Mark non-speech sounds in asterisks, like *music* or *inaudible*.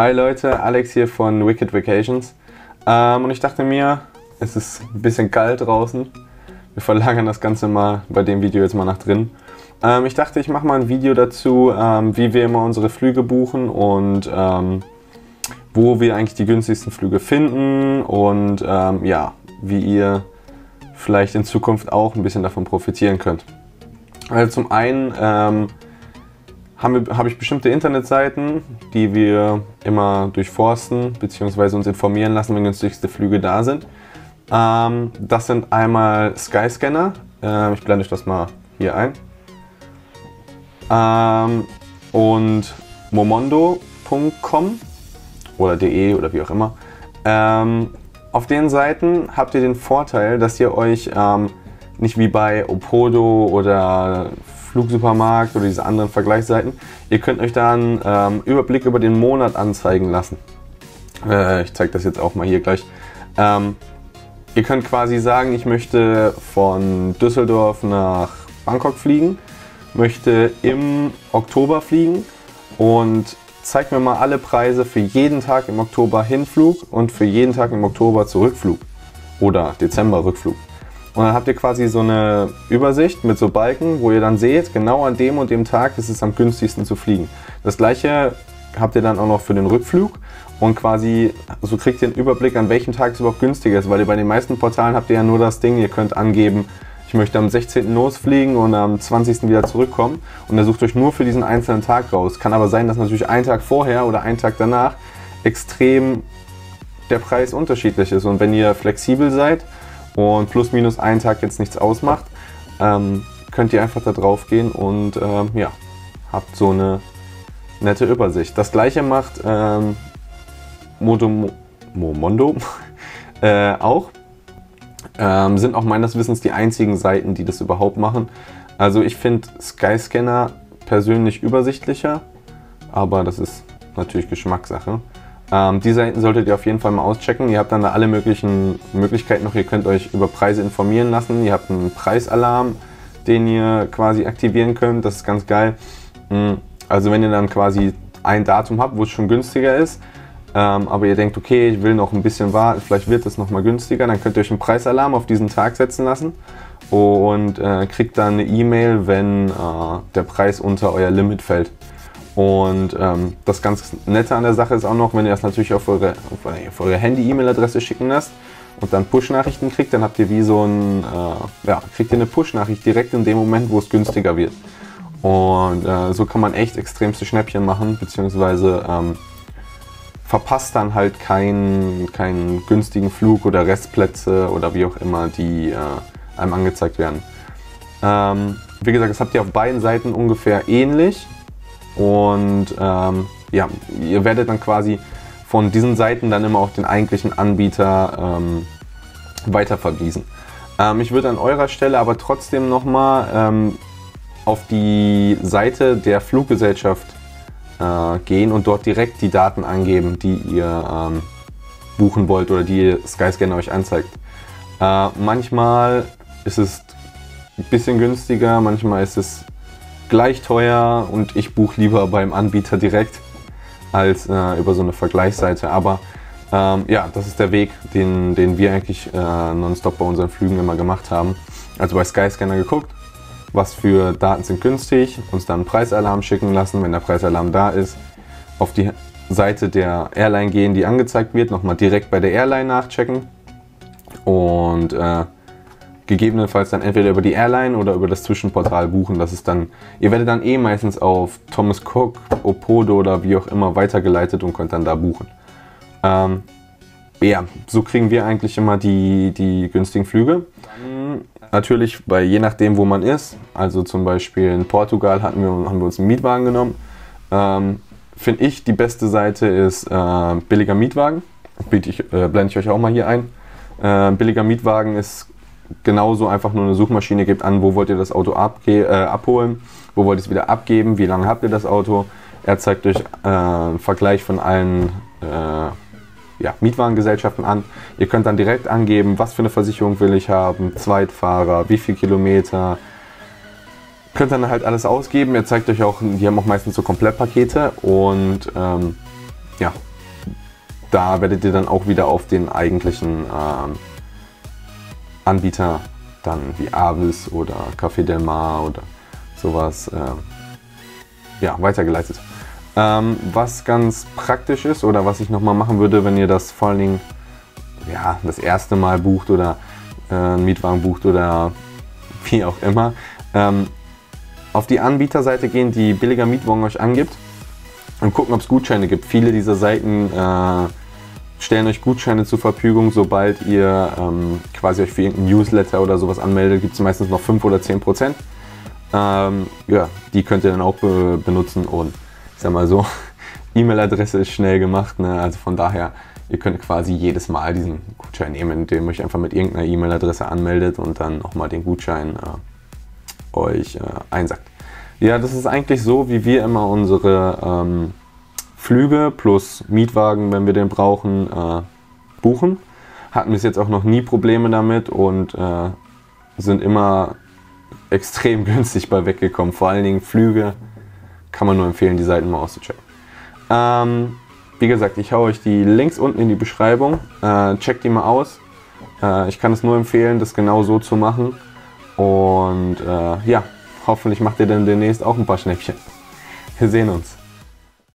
Hi Leute, Alex hier von Wicked Vacations. Ähm, und ich dachte mir, es ist ein bisschen kalt draußen. Wir verlagern das Ganze mal bei dem Video jetzt mal nach drin. Ähm, ich dachte, ich mache mal ein Video dazu, ähm, wie wir immer unsere Flüge buchen und ähm, wo wir eigentlich die günstigsten Flüge finden und ähm, ja, wie ihr vielleicht in Zukunft auch ein bisschen davon profitieren könnt. Also zum einen ähm, habe hab ich bestimmte Internetseiten, die wir immer durchforsten bzw. uns informieren lassen, wenn günstigste Flüge da sind. Ähm, das sind einmal Skyscanner. Ähm, ich blende euch das mal hier ein. Ähm, und momondo.com oder de oder wie auch immer. Ähm, auf den Seiten habt ihr den Vorteil, dass ihr euch ähm, nicht wie bei Opodo oder Flugsupermarkt oder diese anderen Vergleichsseiten. Ihr könnt euch da einen ähm, Überblick über den Monat anzeigen lassen. Äh, ich zeige das jetzt auch mal hier gleich. Ähm, ihr könnt quasi sagen, ich möchte von Düsseldorf nach Bangkok fliegen, möchte im Oktober fliegen und zeigt mir mal alle Preise für jeden Tag im Oktober Hinflug und für jeden Tag im Oktober Zurückflug oder Dezember Rückflug. Und dann habt ihr quasi so eine Übersicht mit so Balken, wo ihr dann seht, genau an dem und dem Tag ist es am günstigsten zu fliegen. Das gleiche habt ihr dann auch noch für den Rückflug und quasi so kriegt ihr einen Überblick, an welchem Tag es überhaupt günstiger ist, weil ihr bei den meisten Portalen habt ihr ja nur das Ding, ihr könnt angeben, ich möchte am 16. losfliegen und am 20. wieder zurückkommen und er sucht euch nur für diesen einzelnen Tag raus. Kann aber sein, dass natürlich ein Tag vorher oder ein Tag danach extrem der Preis unterschiedlich ist und wenn ihr flexibel seid und plus minus einen Tag jetzt nichts ausmacht, ähm, könnt ihr einfach da drauf gehen und ähm, ja, habt so eine nette Übersicht. Das gleiche macht ähm, Modo, Momondo *laughs* äh, auch. Ähm, sind auch meines Wissens die einzigen Seiten, die das überhaupt machen. Also ich finde Skyscanner persönlich übersichtlicher, aber das ist natürlich Geschmackssache. Ähm, die Seiten solltet ihr auf jeden Fall mal auschecken. Ihr habt dann da alle möglichen Möglichkeiten noch. Ihr könnt euch über Preise informieren lassen. Ihr habt einen Preisalarm, den ihr quasi aktivieren könnt. Das ist ganz geil. Hm, also wenn ihr dann quasi ein Datum habt, wo es schon günstiger ist, ähm, aber ihr denkt, okay, ich will noch ein bisschen warten, vielleicht wird es noch mal günstiger, dann könnt ihr euch einen Preisalarm auf diesen Tag setzen lassen und äh, kriegt dann eine E-Mail, wenn äh, der Preis unter euer Limit fällt. Und ähm, das ganz Nette an der Sache ist auch noch, wenn ihr das natürlich auf eure, auf eure Handy-E-Mail-Adresse schicken lasst und dann Push-Nachrichten kriegt, dann habt ihr wie so ein, äh, ja, kriegt ihr eine Push-Nachricht direkt in dem Moment, wo es günstiger wird. Und äh, so kann man echt extremste Schnäppchen machen, beziehungsweise ähm, verpasst dann halt keinen, keinen günstigen Flug oder Restplätze oder wie auch immer, die äh, einem angezeigt werden. Ähm, wie gesagt, das habt ihr auf beiden Seiten ungefähr ähnlich. Und ähm, ja, ihr werdet dann quasi von diesen Seiten dann immer auf den eigentlichen Anbieter ähm, weiterverwiesen. Ähm, ich würde an eurer Stelle aber trotzdem nochmal ähm, auf die Seite der Fluggesellschaft äh, gehen und dort direkt die Daten angeben, die ihr ähm, buchen wollt oder die Skyscanner euch anzeigt. Äh, manchmal ist es ein bisschen günstiger, manchmal ist es gleich teuer und ich buche lieber beim Anbieter direkt als äh, über so eine Vergleichsseite. Aber ähm, ja, das ist der Weg, den, den wir eigentlich äh, nonstop bei unseren Flügen immer gemacht haben. Also bei Skyscanner geguckt, was für Daten sind günstig, uns dann einen Preisalarm schicken lassen, wenn der Preisalarm da ist, auf die Seite der Airline gehen, die angezeigt wird, nochmal direkt bei der Airline nachchecken und äh, gegebenenfalls dann entweder über die Airline oder über das Zwischenportal buchen. Das ist dann, ihr werdet dann eh meistens auf Thomas Cook, Opodo oder wie auch immer weitergeleitet und könnt dann da buchen. Ähm, ja, so kriegen wir eigentlich immer die, die günstigen Flüge. Natürlich bei je nachdem, wo man ist. Also zum Beispiel in Portugal hatten wir, haben wir uns einen Mietwagen genommen. Ähm, Finde ich, die beste Seite ist äh, billiger Mietwagen. Ich, äh, blende ich euch auch mal hier ein. Äh, billiger Mietwagen ist genauso einfach nur eine Suchmaschine, gebt an, wo wollt ihr das Auto äh, abholen, wo wollt ihr es wieder abgeben, wie lange habt ihr das Auto. Er zeigt euch äh, einen Vergleich von allen äh, ja, Mietwagengesellschaften an. Ihr könnt dann direkt angeben, was für eine Versicherung will ich haben, Zweitfahrer, wie viel Kilometer. Könnt dann halt alles ausgeben. Er zeigt euch auch, die haben auch meistens so Komplettpakete und ähm, ja, da werdet ihr dann auch wieder auf den eigentlichen ähm, Anbieter, dann wie Avis oder Café Del Mar oder sowas, äh, ja, weitergeleitet. Ähm, was ganz praktisch ist oder was ich nochmal machen würde, wenn ihr das vor allen Dingen ja, das erste Mal bucht oder äh, einen Mietwagen bucht oder *laughs* wie auch immer, ähm, auf die Anbieterseite gehen, die billiger Mietwagen euch angibt und gucken, ob es Gutscheine gibt. Viele dieser Seiten äh, stellen euch Gutscheine zur Verfügung, sobald ihr ähm, quasi euch für irgendein Newsletter oder sowas anmeldet, gibt es meistens noch 5 oder 10 Prozent. Ähm, ja, die könnt ihr dann auch be benutzen und ich sag mal so, *laughs* E-Mail-Adresse ist schnell gemacht, ne? also von daher, ihr könnt quasi jedes Mal diesen Gutschein nehmen, indem ihr euch einfach mit irgendeiner E-Mail-Adresse anmeldet und dann nochmal den Gutschein äh, euch äh, einsagt. Ja, das ist eigentlich so, wie wir immer unsere ähm, Flüge plus Mietwagen, wenn wir den brauchen, äh, buchen. Hatten bis jetzt auch noch nie Probleme damit und äh, sind immer *laughs* extrem günstig bei weggekommen. Vor allen Dingen Flüge kann man nur empfehlen, die Seiten mal auszuchecken. Ähm, wie gesagt, ich haue euch die Links unten in die Beschreibung. Äh, checkt die mal aus. Äh, ich kann es nur empfehlen, das genau so zu machen. Und äh, ja, hoffentlich macht ihr dann demnächst auch ein paar Schnäppchen. Wir sehen uns.